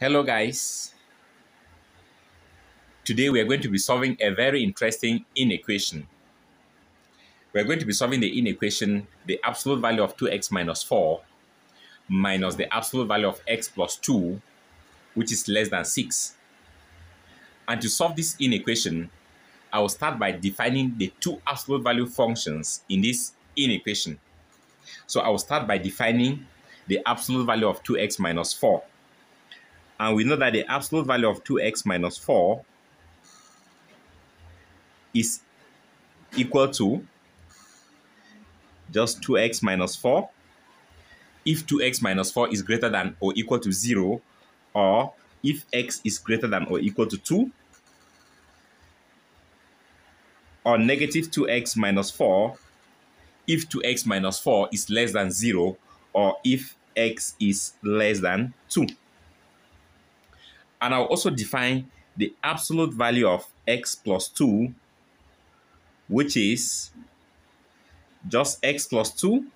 Hello guys. Today we are going to be solving a very interesting inequation. We are going to be solving the inequation the absolute value of 2x minus 4 minus the absolute value of x plus 2 which is less than 6. And to solve this inequation, I will start by defining the two absolute value functions in this inequation. So I will start by defining the absolute value of 2x minus 4. And we know that the absolute value of 2x minus 4 is equal to just 2x minus 4 if 2x minus 4 is greater than or equal to 0 or if x is greater than or equal to 2 or negative 2x minus 4 if 2x minus 4 is less than 0 or if x is less than 2. And I'll also define the absolute value of x plus 2, which is just x plus 2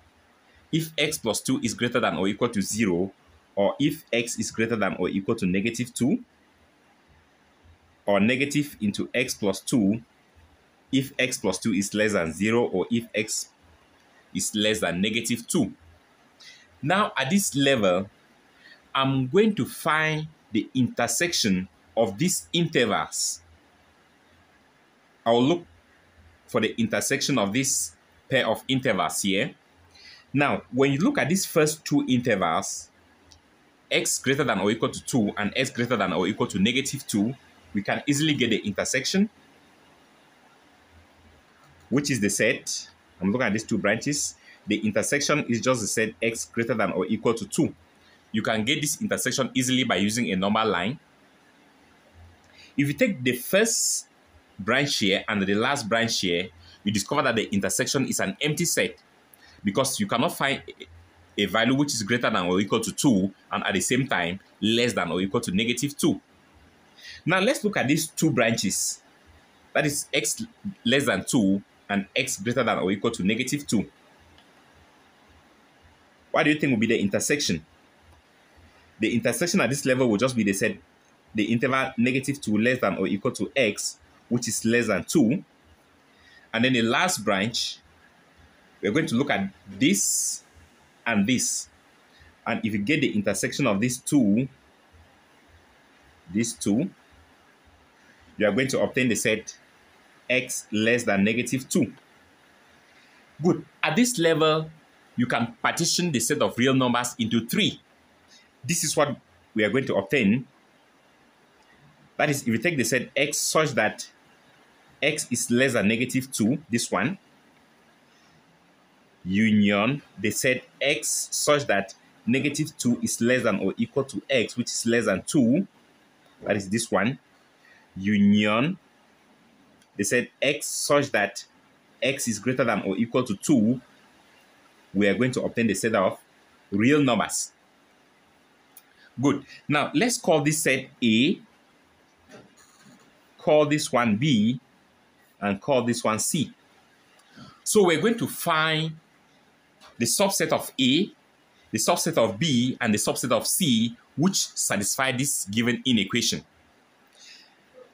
if x plus 2 is greater than or equal to 0, or if x is greater than or equal to negative 2, or negative into x plus 2 if x plus 2 is less than 0, or if x is less than negative 2. Now, at this level, I'm going to find the intersection of these intervals. I'll look for the intersection of this pair of intervals here. Now, when you look at these first two intervals, x greater than or equal to 2 and x greater than or equal to negative 2, we can easily get the intersection, which is the set. I'm looking at these two branches. The intersection is just the set x greater than or equal to 2. You can get this intersection easily by using a normal line. If you take the first branch here and the last branch here, you discover that the intersection is an empty set because you cannot find a value which is greater than or equal to 2 and at the same time less than or equal to negative 2. Now let's look at these two branches. That is x less than 2 and x greater than or equal to negative 2. What do you think will be the intersection? The intersection at this level will just be the set the interval negative 2 less than or equal to x, which is less than 2. And then the last branch, we're going to look at this and this. And if you get the intersection of these two, these two, you are going to obtain the set x less than negative 2. Good. At this level, you can partition the set of real numbers into three. This is what we are going to obtain. That is, if you take the set x such that x is less than negative 2, this one, union the set x such that negative 2 is less than or equal to x, which is less than 2, that is this one, union they said x such that x is greater than or equal to 2, we are going to obtain the set of real numbers. Good. Now, let's call this set A, call this one B, and call this one C. So we're going to find the subset of A, the subset of B, and the subset of C, which satisfy this given inequation.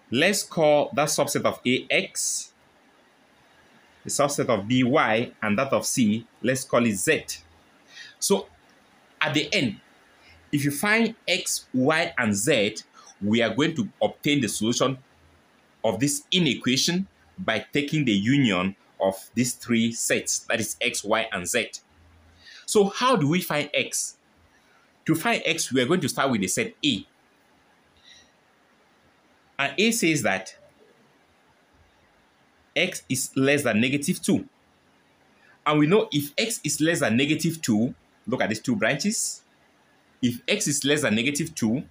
Let's call that subset of AX, the subset of BY, and that of C, let's call it Z. So at the end, if you find X, Y, and Z, we are going to obtain the solution of this inequation by taking the union of these three sets, that is X, Y, and Z. So how do we find X? To find X, we are going to start with the set A. And A says that x is less than negative 2. And we know if x is less than negative 2, look at these two branches. If x is less than negative 2,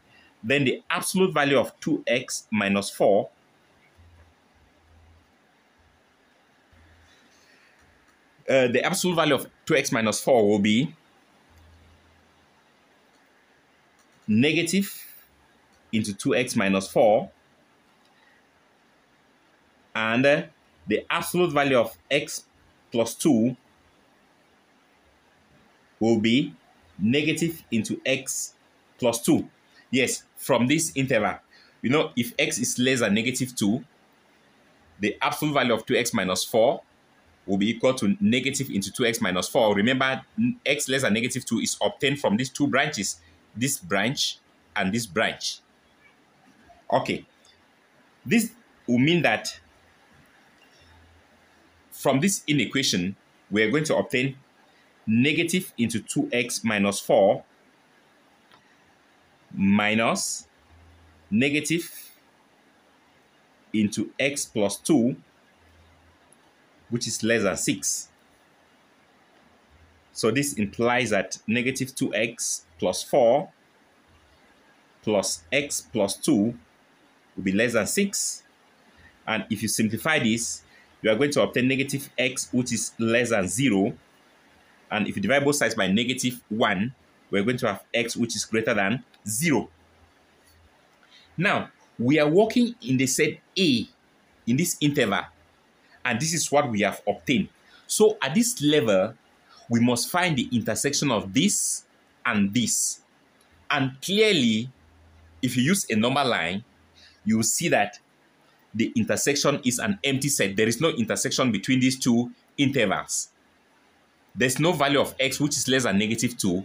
then the absolute value of 2x minus 4 uh, the absolute value of 2x minus 4 will be negative into 2x minus 4 and uh, the absolute value of x plus 2 will be negative into x plus 2. Yes, from this interval. You know, if x is less than negative 2, the absolute value of 2x minus 4 will be equal to negative into 2x minus 4. Remember, x less than negative 2 is obtained from these two branches, this branch and this branch. Okay. This will mean that from this inequation, we are going to obtain negative into 2x minus 4 minus negative into x plus 2, which is less than 6. So this implies that negative 2x plus 4 plus x plus 2 will be less than 6. And if you simplify this, you are going to obtain negative x, which is less than 0. And if you divide both sides by negative 1, we're going to have x, which is greater than 0. Now, we are working in the set A in this interval, and this is what we have obtained. So at this level, we must find the intersection of this and this. And clearly, if you use a number line, you will see that the intersection is an empty set. There is no intersection between these two intervals. There's no value of x which is less than negative 2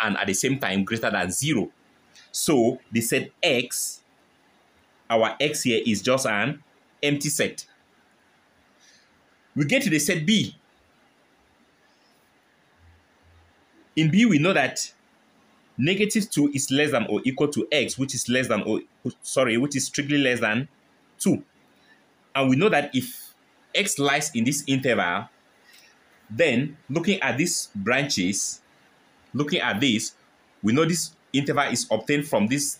and at the same time greater than 0. So the set X, our X here is just an empty set. We get to the set B. In B, we know that negative 2 is less than or equal to x, which is less than or, sorry, which is strictly less than 2. And we know that if x lies in this interval, then looking at these branches, looking at this, we know this interval is obtained from this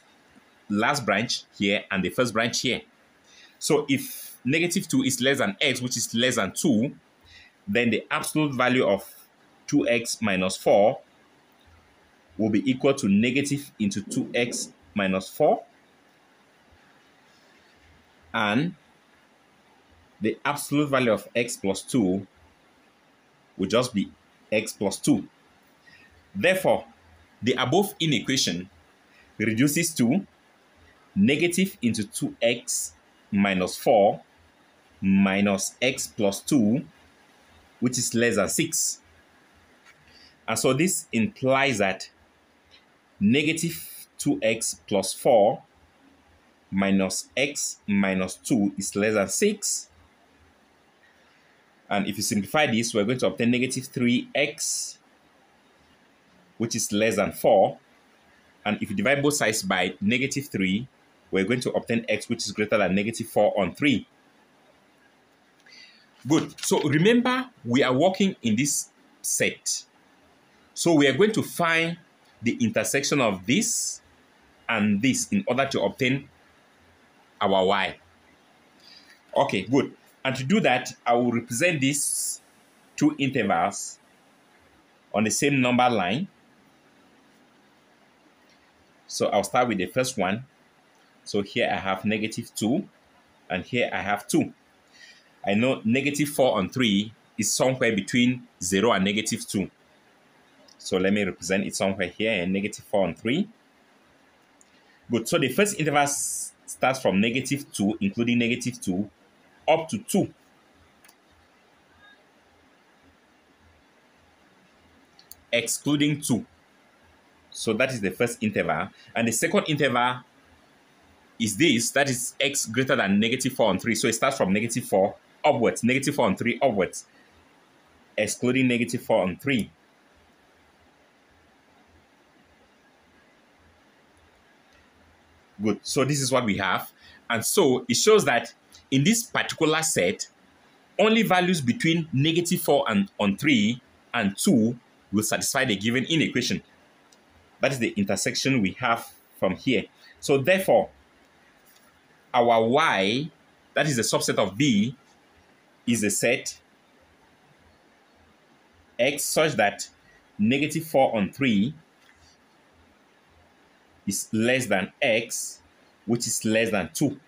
last branch here and the first branch here. So if negative 2 is less than x, which is less than 2, then the absolute value of 2x minus 4 will be equal to negative into 2x minus 4. And the absolute value of x plus 2 will just be x plus 2. Therefore, the above inequation reduces to negative into 2x minus 4 minus x plus 2, which is less than 6. And so this implies that negative 2x plus 4 minus x minus 2 is less than 6. And if you simplify this, we're going to obtain negative 3x which is less than 4. And if you divide both sides by negative 3, we're going to obtain x, which is greater than negative 4 on 3. Good. So remember, we are working in this set. So we are going to find the intersection of this and this in order to obtain our y. Okay, good. And to do that, I will represent these two intervals on the same number line. So I'll start with the first one. So here I have negative 2, and here I have 2. I know negative 4 on 3 is somewhere between 0 and negative 2. So let me represent it somewhere here, and negative 4 on 3. Good. So the first interval starts from negative 2, including negative 2, up to 2. Excluding 2. So that is the first interval. And the second interval is this, that is x greater than negative 4 on 3. So it starts from negative 4 upwards, negative 4 on 3 upwards, excluding negative 4 on 3. Good. So this is what we have. And so it shows that in this particular set, only values between negative 4 and on 3 and 2 will satisfy the given inequation. That is the intersection we have from here. So therefore, our y, that is the subset of B, is a set x such that negative 4 on 3 is less than x, which is less than 2.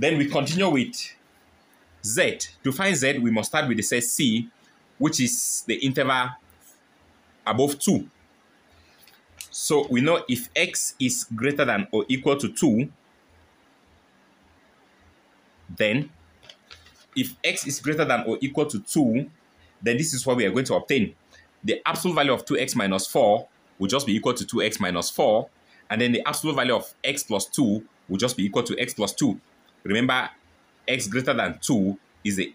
Then we continue with z. To find z, we must start with the set c, which is the interval above 2. So we know if x is greater than or equal to 2, then if x is greater than or equal to 2, then this is what we are going to obtain. The absolute value of 2x minus 4 will just be equal to 2x minus 4. And then the absolute value of x plus 2 will just be equal to x plus 2. Remember, x greater than 2 is the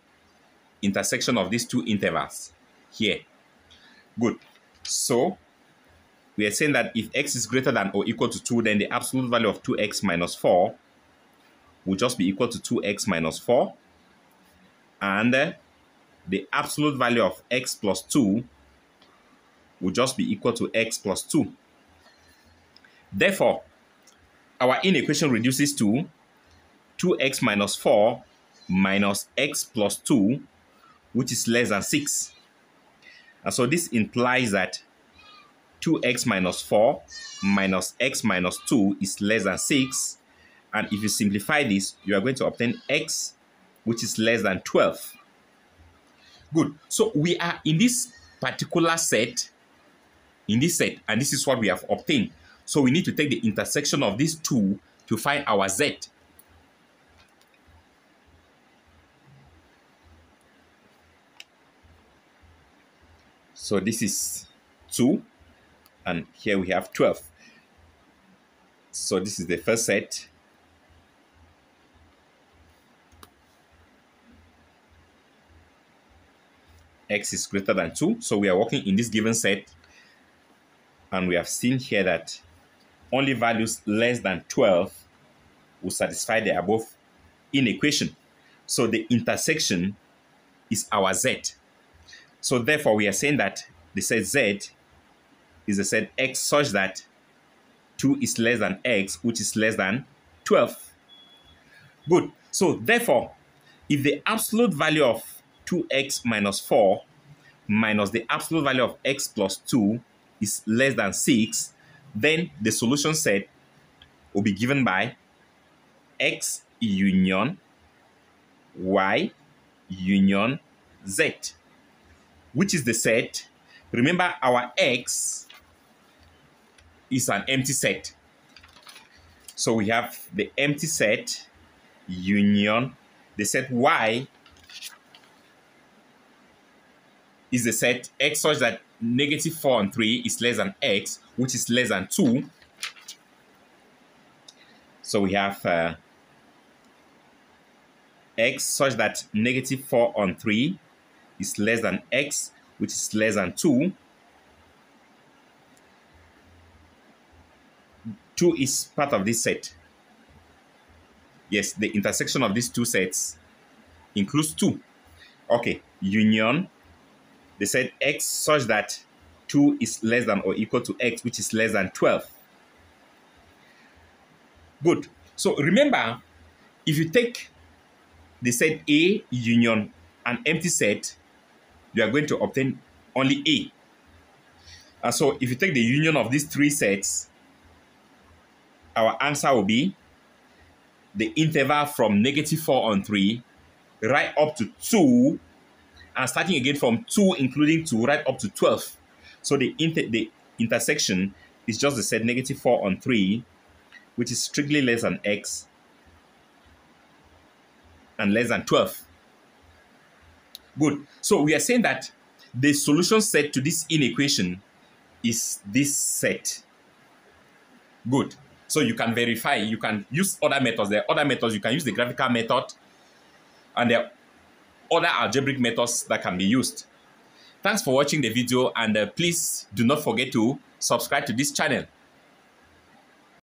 intersection of these two intervals here. Good. So, we are saying that if x is greater than or equal to 2, then the absolute value of 2x minus 4 will just be equal to 2x minus 4. And uh, the absolute value of x plus 2 will just be equal to x plus 2. Therefore, our inequation reduces to 2x minus 4 minus x plus 2, which is less than 6. And so this implies that 2x minus 4 minus x minus 2 is less than 6. And if you simplify this, you are going to obtain x, which is less than 12. Good. So we are in this particular set, in this set, and this is what we have obtained. So we need to take the intersection of these two to find our z. So this is 2, and here we have 12. So this is the first set. x is greater than 2. So we are working in this given set. And we have seen here that only values less than 12 will satisfy the above inequation. So the intersection is our z. So therefore, we are saying that the set Z is the set X such that 2 is less than X, which is less than 12. Good. So therefore, if the absolute value of 2x minus 4 minus the absolute value of x plus 2 is less than 6, then the solution set will be given by x union y union z which is the set. Remember, our X is an empty set. So we have the empty set union. The set Y is the set X such that negative 4 and 3 is less than X, which is less than 2. So we have uh, X such that negative 4 on 3 is less than x, which is less than 2. 2 is part of this set. Yes, the intersection of these two sets includes 2. Okay, union, they said x such that 2 is less than or equal to x, which is less than 12. Good. So remember, if you take the set A union an empty set, you are going to obtain only A. And so if you take the union of these three sets, our answer will be the interval from negative 4 on 3 right up to 2 and starting again from 2 including 2 right up to 12. So the, inter the intersection is just the set negative 4 on 3 which is strictly less than x and less than 12. Good. So we are saying that the solution set to this inequation is this set. Good. So you can verify, you can use other methods. There are other methods. You can use the graphical method, and there are other algebraic methods that can be used. Thanks for watching the video, and uh, please do not forget to subscribe to this channel.